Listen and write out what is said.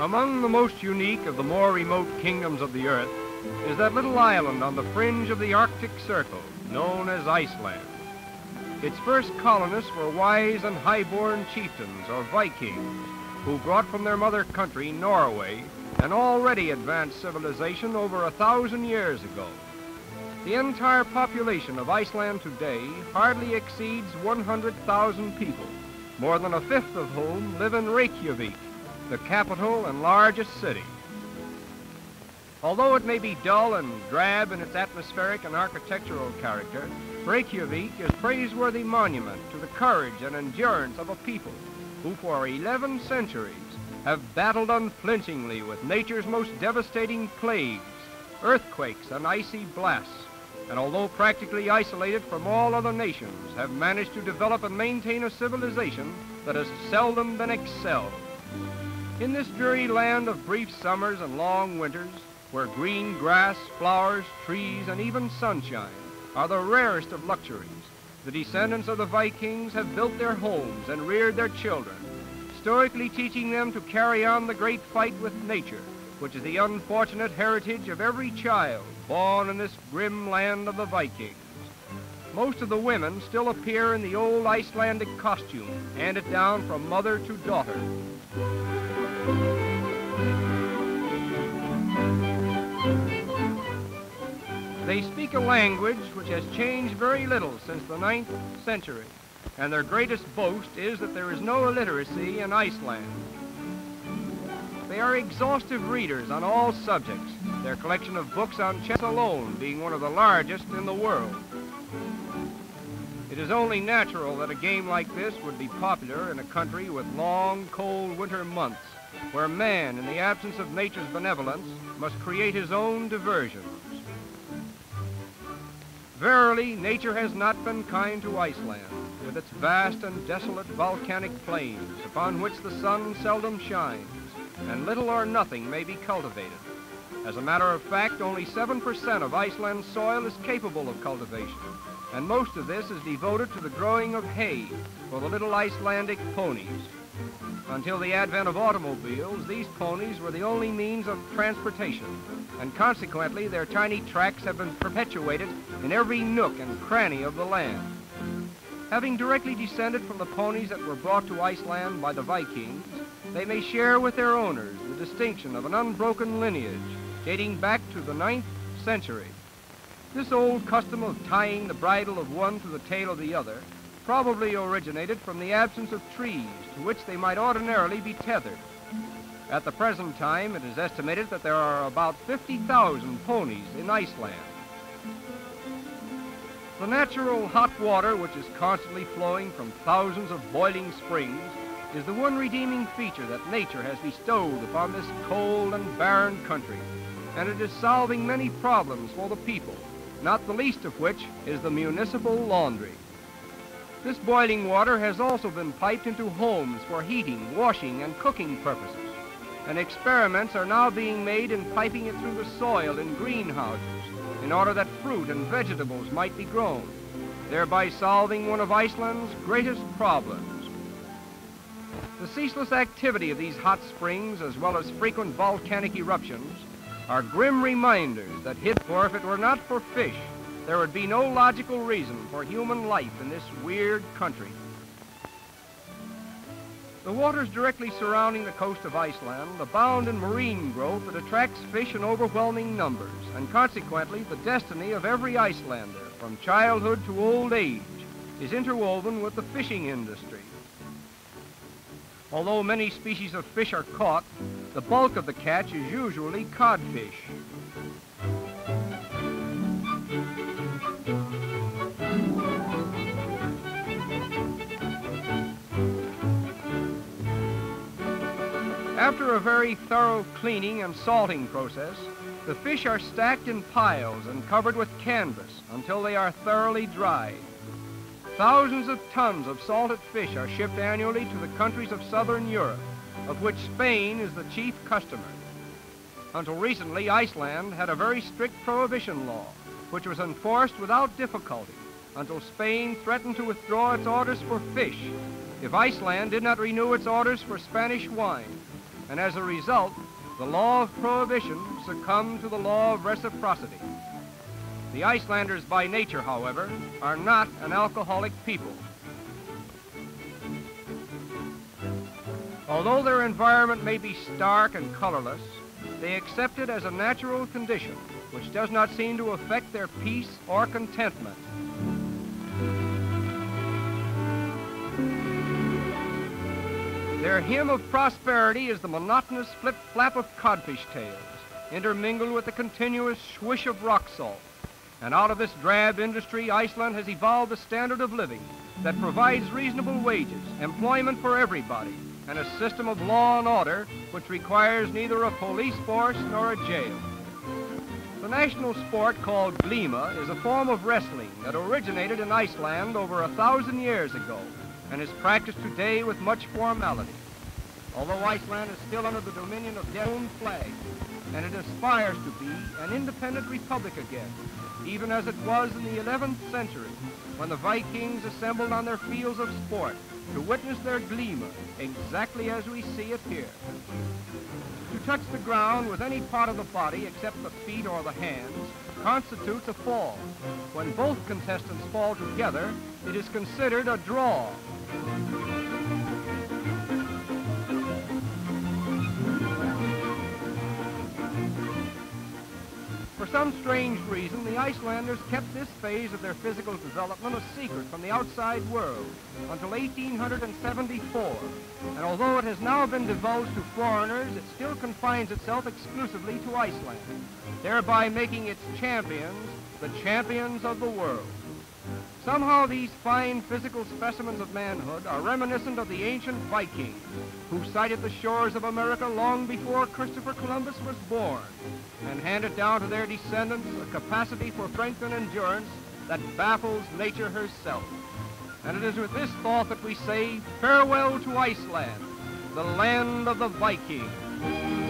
Among the most unique of the more remote kingdoms of the earth is that little island on the fringe of the Arctic Circle known as Iceland. Its first colonists were wise and high-born chieftains or Vikings who brought from their mother country, Norway, an already advanced civilization over a thousand years ago. The entire population of Iceland today hardly exceeds 100,000 people, more than a fifth of whom live in Reykjavik, the capital and largest city. Although it may be dull and drab in its atmospheric and architectural character, Reykjavik is a praiseworthy monument to the courage and endurance of a people who for 11 centuries have battled unflinchingly with nature's most devastating plagues, earthquakes and icy blasts, and although practically isolated from all other nations, have managed to develop and maintain a civilization that has seldom been excelled. In this dreary land of brief summers and long winters, where green grass, flowers, trees, and even sunshine are the rarest of luxuries, the descendants of the Vikings have built their homes and reared their children, stoically teaching them to carry on the great fight with nature, which is the unfortunate heritage of every child born in this grim land of the Vikings. Most of the women still appear in the old Icelandic costume, handed down from mother to daughter. They speak a language which has changed very little since the ninth century, and their greatest boast is that there is no illiteracy in Iceland. They are exhaustive readers on all subjects, their collection of books on chess alone being one of the largest in the world. It is only natural that a game like this would be popular in a country with long, cold winter months, where man, in the absence of nature's benevolence, must create his own diversions. Verily, nature has not been kind to Iceland, with its vast and desolate volcanic plains, upon which the sun seldom shines, and little or nothing may be cultivated. As a matter of fact, only 7% of Iceland's soil is capable of cultivation, and most of this is devoted to the growing of hay for the little Icelandic ponies. Until the advent of automobiles, these ponies were the only means of transportation, and consequently their tiny tracks have been perpetuated in every nook and cranny of the land. Having directly descended from the ponies that were brought to Iceland by the Vikings, they may share with their owners the distinction of an unbroken lineage dating back to the ninth century. This old custom of tying the bridle of one to the tail of the other probably originated from the absence of trees to which they might ordinarily be tethered. At the present time, it is estimated that there are about 50,000 ponies in Iceland. The natural hot water, which is constantly flowing from thousands of boiling springs, is the one redeeming feature that nature has bestowed upon this cold and barren country, and it is solving many problems for the people, not the least of which is the municipal laundry. This boiling water has also been piped into homes for heating, washing, and cooking purposes. And experiments are now being made in piping it through the soil in greenhouses in order that fruit and vegetables might be grown, thereby solving one of Iceland's greatest problems. The ceaseless activity of these hot springs, as well as frequent volcanic eruptions, are grim reminders that hid, for if it were not for fish, there would be no logical reason for human life in this weird country. The waters directly surrounding the coast of Iceland abound in marine growth that attracts fish in overwhelming numbers, and consequently the destiny of every Icelander, from childhood to old age, is interwoven with the fishing industry. Although many species of fish are caught, the bulk of the catch is usually codfish. After a very thorough cleaning and salting process, the fish are stacked in piles and covered with canvas until they are thoroughly dried. Thousands of tons of salted fish are shipped annually to the countries of southern Europe, of which Spain is the chief customer. Until recently, Iceland had a very strict prohibition law, which was enforced without difficulty until Spain threatened to withdraw its orders for fish if Iceland did not renew its orders for Spanish wine. And as a result, the law of prohibition succumbed to the law of reciprocity. The Icelanders by nature, however, are not an alcoholic people. Although their environment may be stark and colorless, they accept it as a natural condition which does not seem to affect their peace or contentment. Their hymn of prosperity is the monotonous flip-flap of codfish tails, intermingled with the continuous swish of rock salt. And out of this drab industry, Iceland has evolved a standard of living that provides reasonable wages, employment for everybody, and a system of law and order which requires neither a police force nor a jail. The national sport called Glima is a form of wrestling that originated in Iceland over a thousand years ago and is practiced today with much formality. Although Iceland is still under the dominion of their own flag, and it aspires to be an independent republic again, even as it was in the 11th century when the Vikings assembled on their fields of sport to witness their Glima exactly as we see it here. To touch the ground with any part of the body except the feet or the hands constitutes a fall. When both contestants fall together, it is considered a draw. For some strange reason, the Icelanders kept this phase of their physical development a secret from the outside world until 1874. And although it has now been divulged to foreigners, it still confines itself exclusively to Iceland, thereby making its champions the champions of the world. Somehow these fine physical specimens of manhood are reminiscent of the ancient Vikings who sighted the shores of America long before Christopher Columbus was born and handed down to their descendants a capacity for strength and endurance that baffles nature herself. And it is with this thought that we say farewell to Iceland, the land of the Vikings.